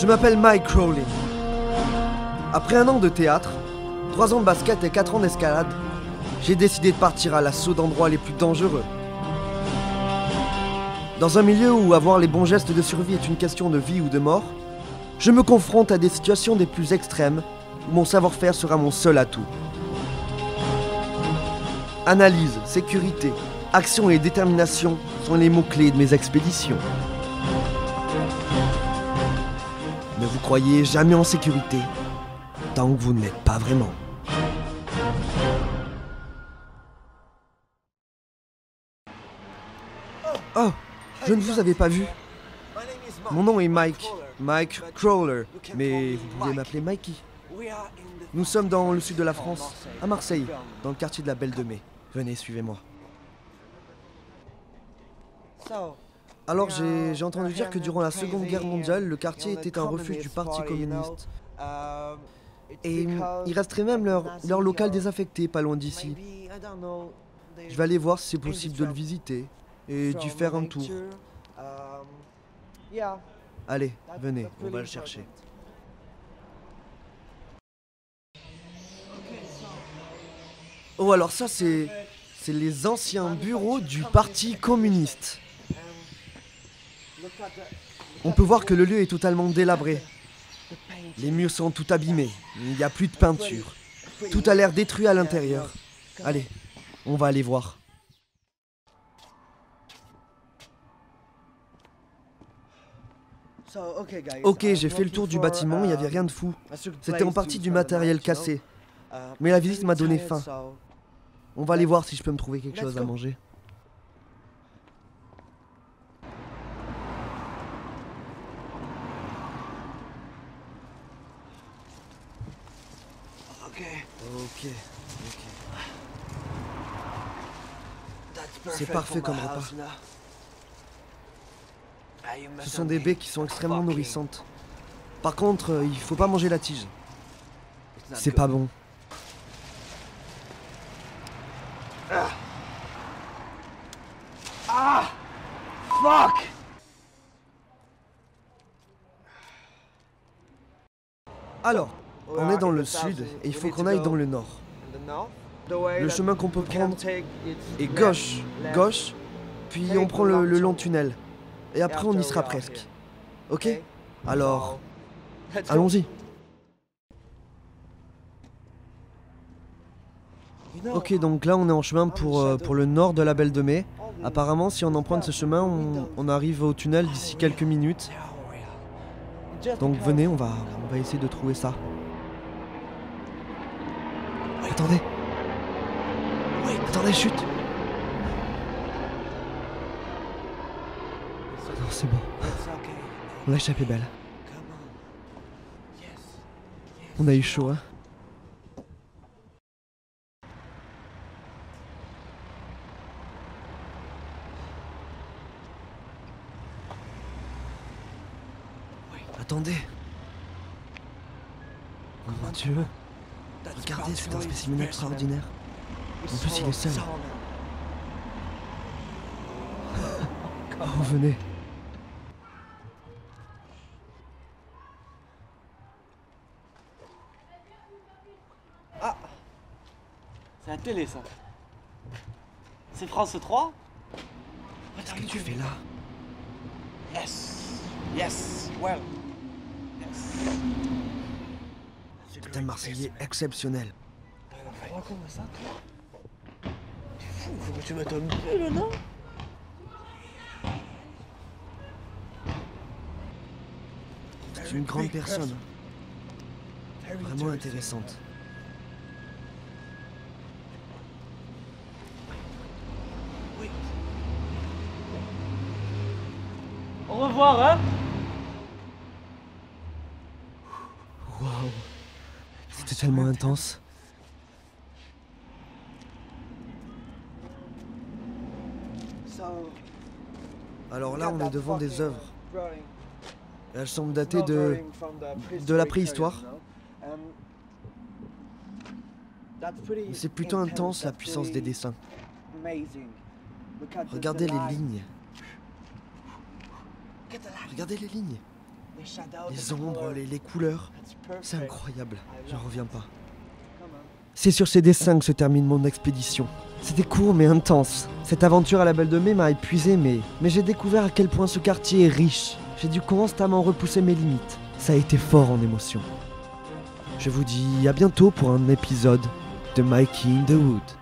Je m'appelle Mike Crowley. Après un an de théâtre, trois ans de basket et quatre ans d'escalade, j'ai décidé de partir à l'assaut d'endroits les plus dangereux. Dans un milieu où avoir les bons gestes de survie est une question de vie ou de mort, je me confronte à des situations des plus extrêmes où mon savoir-faire sera mon seul atout. Analyse, sécurité, action et détermination sont les mots-clés de mes expéditions. Vous croyez jamais en sécurité tant que vous ne l'êtes pas vraiment. Oh, je ne vous avais pas vu. Mon nom est Mike, Mike Crawler, mais vous pouvez m'appeler Mikey. Nous sommes dans le sud de la France, à Marseille, dans le quartier de la Belle de Mai. Venez, suivez-moi. Alors j'ai entendu dire que durant la Seconde Guerre mondiale, le quartier était un refuge du Parti communiste. Et il resterait même leur, leur local désaffecté pas loin d'ici. Je vais aller voir si c'est possible de le visiter et d'y faire un tour. Allez, venez, on va le chercher. Oh alors ça c'est c'est les anciens bureaux du Parti communiste. On peut voir que le lieu est totalement délabré. Les murs sont tout abîmés, il n'y a plus de peinture. Tout a l'air détruit à l'intérieur. Allez, on va aller voir. Ok, j'ai fait le tour du bâtiment, il n'y avait rien de fou. C'était en partie du matériel cassé. Mais la visite m'a donné faim. On va aller voir si je peux me trouver quelque chose à manger. Ok. Ok. C'est parfait comme repas. Ce sont des baies qui sont extrêmement nourrissantes. Par contre, euh, il faut pas manger la tige. C'est pas bon. Ah Fuck Alors, on est dans le sud et il faut qu'on aille dans le nord. Le chemin qu'on peut prendre est gauche, gauche, puis on prend le, long tunnel. Et après on y sera presque. Ok? Alors, allons-y. Ok, donc là on est en chemin pour, euh, pour le nord de la Belle de Mai. Apparemment, si on emprunte ce chemin, on, on arrive au tunnel d'ici quelques minutes. Donc venez, on va, on va essayer de trouver ça. Attendez. Attendez, chute. Non, c'est bon. On a échappé belle. On a eu chaud, hein. Attendez. Oh mon dieu. Regardez, c'est un spécimen extraordinaire. En plus, il est seul. Oh, venez. C'est la télé ça. C'est France 3 Qu'est-ce que tu fais là? Yes. Yes. Well. Yes C'est un Marseillais exceptionnel. Comment ça toi T'es faut que tu mettes un C'est une grande personne. Vraiment intéressante. Au revoir hein Waouh. C'était tellement intense. Alors là, on est devant des œuvres. Elles semblent dater de, de la préhistoire. C'est plutôt intense la puissance des dessins. Regardez les lignes. Regardez les lignes. Les ombres, les, les couleurs. C'est incroyable. J'en reviens pas. C'est sur ces dessins que se termine mon expédition. C'était court mais intense. Cette aventure à la Belle de Mai m'a épuisé, mais, mais j'ai découvert à quel point ce quartier est riche. J'ai dû constamment repousser mes limites. Ça a été fort en émotion. Je vous dis à bientôt pour un épisode de Mikey in the Wood.